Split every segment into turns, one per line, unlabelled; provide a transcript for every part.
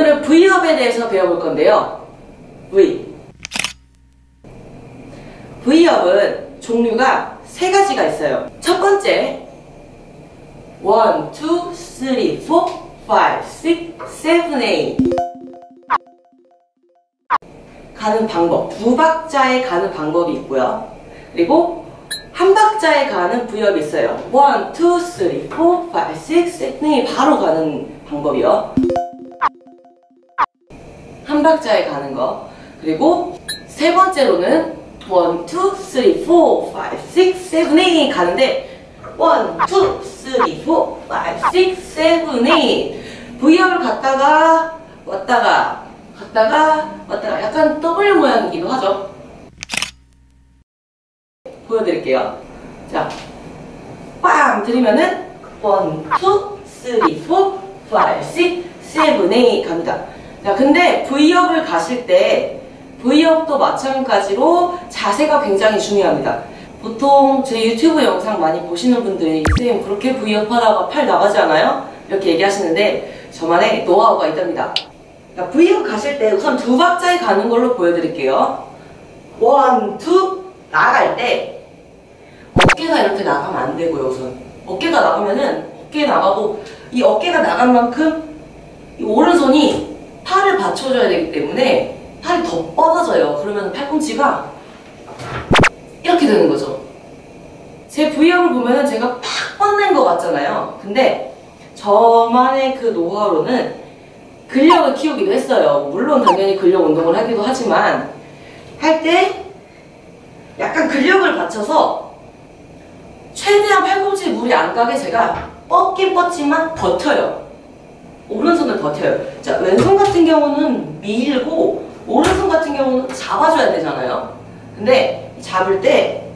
V업에 대해서 배워볼 건데요. V. V업은 종류가 세 가지가 있어요. 첫 번째, 1, 2, 3, 4, 5, 6, 7, 8. 가는 방법, 두 박자에 가는 방법이 있고요. 그리고 한 박자에 가는 V업이 있어요. 1, 2, 3, 4, 5, 6, 7, 8 바로 가는 방법이요. 한 박자에 가는 거. 그리고 세 번째로는 1, 2, 3, 4, 5, 6, 7, 8 가는데 1, 2, 3, 4, 5, 6, 7, 8 V업을 갔다가 왔다가 갔다가 왔다가 약간 W 모양이기도 하죠. 보여드릴게요. 자, 빵! 들이면은 1, 2, 3, 4, 5, 6, 7, 8 갑니다. 자, 근데 V-up을 가실 때 V-up도 마찬가지로 자세가 굉장히 중요합니다. 보통 제 유튜브 영상 많이 보시는 분들이 선생님 그렇게 V-up 하다가 팔 나가지 않아요? 이렇게 얘기하시는데 저만의 노하우가 있답니다. 그러니까 V-up 가실 때 우선 두 박자에 가는 걸로 보여드릴게요. one, two, 나갈 때 어깨가 이렇게 나가면 안 되고요, 우선. 어깨가 나가면은 어깨 나가고 이 어깨가 나간 만큼 이 오른손이 팔을 받쳐줘야 되기 때문에 팔이 더 뻗어져요. 그러면 팔꿈치가 이렇게 되는 거죠. 제 V업을 보면은 제가 팍 뻗는 것 같잖아요. 근데 저만의 그 노하우로는 근력을 키우기도 했어요. 물론 당연히 근력 운동을 하기도 하지만 할 때 약간 근력을 받쳐서 최대한 팔꿈치에 물이 안 가게 제가 뻗긴 뻗지만 버텨요. 오른손을 버텨요. 자, 왼손 같은 경우는 밀고 오른손 같은 경우는 잡아줘야 되잖아요. 근데 잡을 때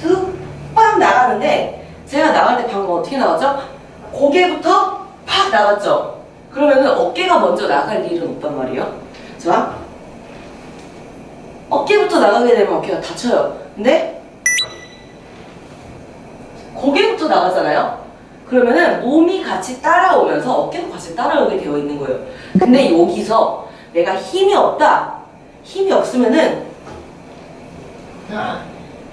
툭빵 나가는데 제가 나갈 때 방금 어떻게 나갔죠? 고개부터 팍 나갔죠? 그러면은 어깨가 먼저 나갈 일은 없단 말이에요. 자, 어깨부터 나가게 되면 어깨가 다쳐요. 근데 고개부터 나가잖아요. 그러면은 몸이 같이 따라오면서 어깨도 같이 따라오게 되어 있는 거예요. 근데 여기서 내가 힘이 없다. 힘이 없으면은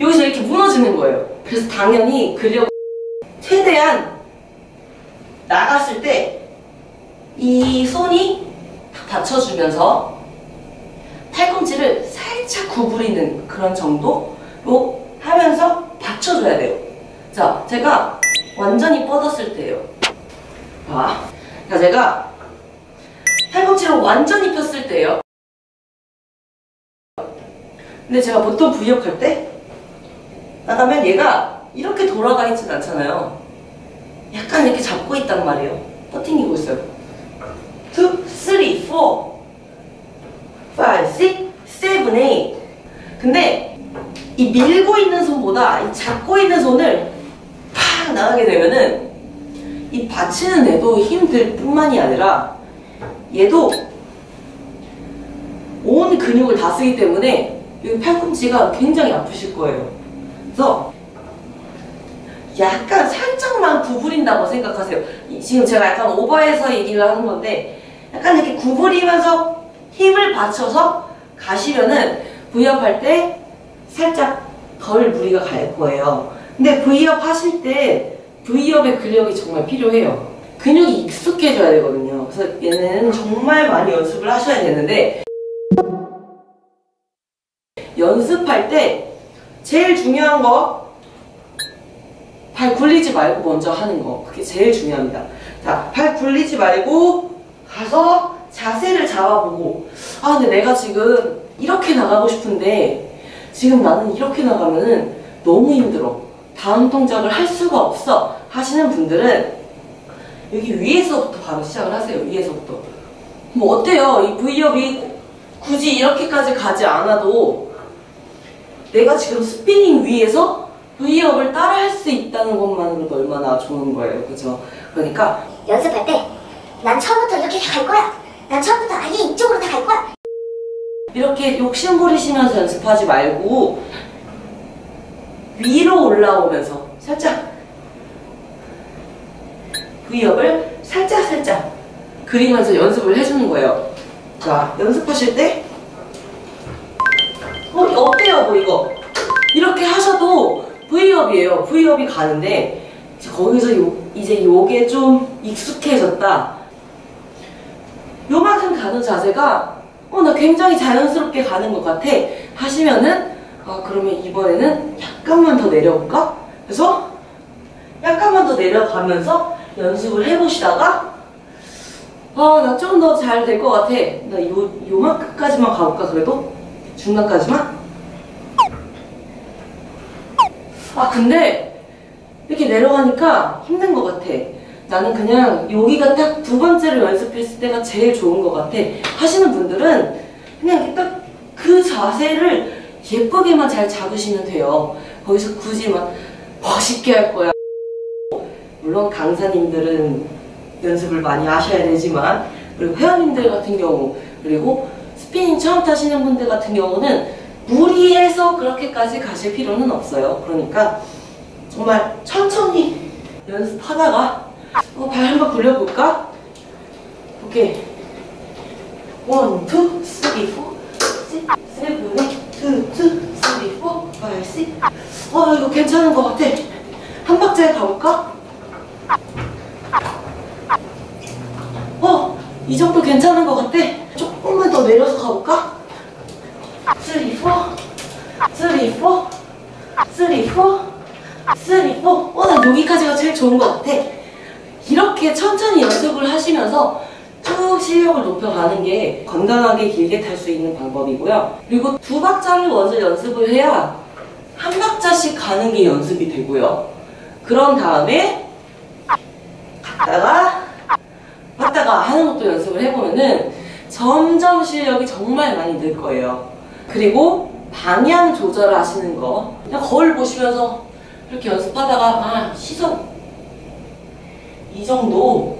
여기서 이렇게 무너지는 거예요. 그래서 당연히 근력 최대한 나갔을 때 이 손이 탁 받쳐주면서 팔꿈치를 살짝 구부리는 그런 정도로 하면서 받쳐줘야 돼요. 자, 제가 완전히 뻗었을 때예요. 봐. 자, 제가 팔꿈치를 완전히 폈을 때예요. 근데 제가 보통 V업 할때 나가면 얘가 이렇게 돌아가 있진 않잖아요. 약간 이렇게 잡고 있단 말이에요. 버팅기고 있어요. 2, 3, 4, 5, 6, 7, 8 근데 이 밀고 있는 손보다 이 잡고 있는 손을 팍 나가게 되면은 이 받치는 애도 힘들 뿐만이 아니라 얘도 온 근육을 다 쓰기 때문에 이 팔꿈치가 굉장히 아프실 거예요. 그래서 약간 살짝만 구부린다고 생각하세요. 지금 제가 약간 오버해서 얘기를 하는 건데 약간 이렇게 구부리면서 힘을 받쳐서 가시면은 V up 할때 살짝 덜 무리가 갈 거예요. 근데 V up 하실 때 V up의 근력이 정말 필요해요. 근육이 익숙해져야 되거든요. 그래서 얘는 정말 많이 연습을 하셔야 되는데 연습할 때 제일 중요한 거 발 굴리지 말고 먼저 하는 거 그게 제일 중요합니다. 자, 발 굴리지 말고 가서 자세를 잡아보고 아 근데 내가 지금 이렇게 나가고 싶은데 지금 나는 이렇게 나가면은 너무 힘들어 다음 동작을 할 수가 없어 하시는 분들은 여기 위에서부터 바로 시작을 하세요 위에서부터 뭐 어때요 이 V업이 굳이 이렇게까지 가지 않아도 내가 지금 스피닝 위에서 V업을 따라 할 수 있다는 것만으로도 얼마나 좋은 거예요 그죠 그러니까
연습할 때 난 처음부터 이렇게 갈 거야. 난 처음부터 아예 이쪽으로 다 갈 거야.
이렇게 욕심 부리시면서 연습하지 말고 위로 올라오면서 살짝 V업을 살짝 살짝 그리면서 연습을 해주는 거예요. 자, 연습하실 때 어, 어때요, 뭐 이거? 이렇게 하셔도 V업이에요. V업이 가는데 거기서 요, 이제 요게 좀 익숙해졌다. 요만큼 가는 자세가 어, 나 굉장히 자연스럽게 가는 것 같아. 하시면은 아, 그러면 이번에는 약간만 더 내려볼까? 그래서 약간만 더 내려가면서 연습을 해보시다가 아, 나 좀 더 잘 될 것 같아. 나 요, 요만큼까지만 가볼까, 그래도? 중간까지만? 아, 근데 이렇게 내려가니까 힘든 것 같아. 나는 그냥 여기가 딱 두 번째로 연습했을 때가 제일 좋은 것 같아. 하시는 분들은 그냥 딱 그 자세를 예쁘게만 잘 잡으시면 돼요. 거기서 굳이 막 멋있게 할 거야. 물론 강사님들은 연습을 많이 하셔야 되지만 그리고 회원님들 같은 경우 그리고 스피닝 처음 타시는 분들 같은 경우는 무리해서 그렇게까지 가실 필요는 없어요. 그러니까 정말 천천히 연습하다가 어, 발 한번 굴려볼까? 오케이 one, two, three, four, six, seven, eight, two, two, three, four, five, six 어, 이거 괜찮은 것 같아. 한 박자에 가볼까? 어, 이 정도 괜찮은 것 같아. 조금만 더 내려서 가볼까? 3, 4, 3, 4, 3, 4, 3, 4. 어, 난 여기까지가 제일 좋은 것 같아. 이렇게 천천히 연습을 하시면서 쭉 실력을 높여가는 게 건강하게 길게 탈 수 있는 방법이고요. 그리고 두 박자를 먼저 연습을 해야 한 박자씩 가는 게 연습이 되고요. 그런 다음에 갔다가 왔다가 하는 것도 연습을 해보면은 점점 실력이 정말 많이 늘 거예요. 그리고 방향 조절을 하시는 거. 그냥 거울 보시면서 이렇게 연습하다가, 아, 시선. 이 정도.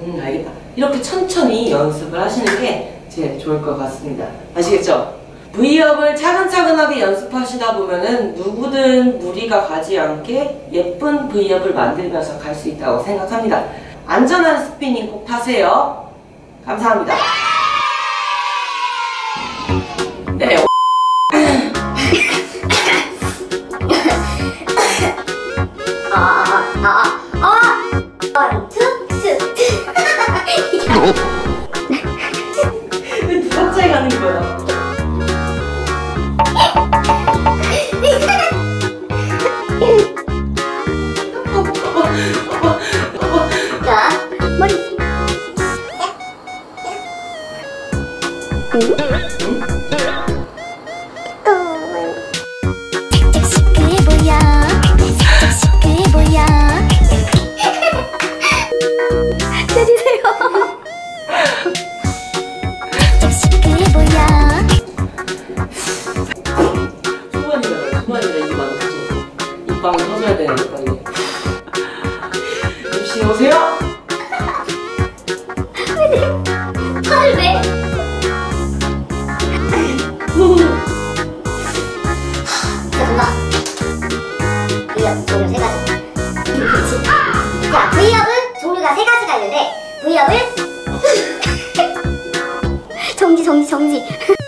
음, 알겠다. 이렇게 천천히 연습을 하시는 게 제일 좋을 것 같습니다. 아시겠죠? V업을 차근차근하게 연습하시다 보면은 누구든 무리가 가지 않게 예쁜 V업을 만들면서 갈 수 있다고 생각합니다. 안전한 스피닝 꼭 타세요. 감사합니다. 네.
정지 정지 정지